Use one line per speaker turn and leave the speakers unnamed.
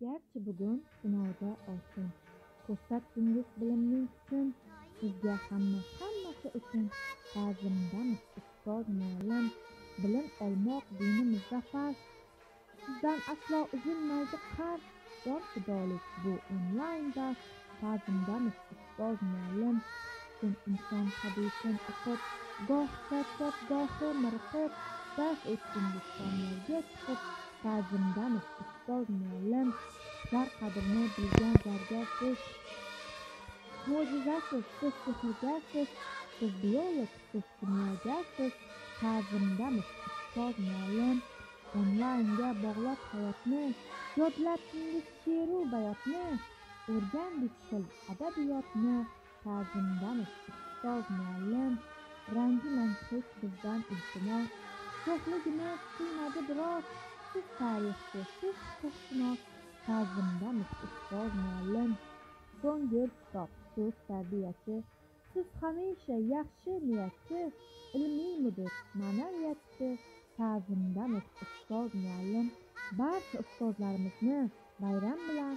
Garchi bugun sinovda oltin Ko'rsatdingiz bilimning kuchin, Sizga hamma hammasi uchun Ta'zimdamiz ustoz muallim, Bilim olmoq dinimizda farz, Sizdan aslo uzilmaydi qarz, Jon fidolik bu onlayn dars, Ta'zimdamiz ustoz muallim, Butun inson hadisin o'qib, Goh charchab, gohi miriqib, Dars etdingiz tomlarga chiqib, Ta'zimdamiz ustoz muallim, Zar qadrini bilgan zargarsiz, Mo'jizasiz, siz sehrgarsiz, Siz biolog, siz kimyogarsiz, Ta'zimdamiz ustoz muallim, Onlaynga bog'lab hayotni, Yodlatdingiz she'ru bayotni, O'rgandik til, adabiyotni, Ta'zimdamiz ustoz muallim, Ranjimang hech bizdan iltimos, sho'xligini qiynadi biroz, Siz tarixchi, siz huquqshunos, Ta'zimdamiz ustoz muallim, Ko'ngil kitob, so'z tarbiyachi, Siz hamisha yaxshi niyatchi, Ilmiy mudir, ma'naviyatchi, Ta'zimdamiz ustoz muallim, Barcha ustozlarimizni bayram bilan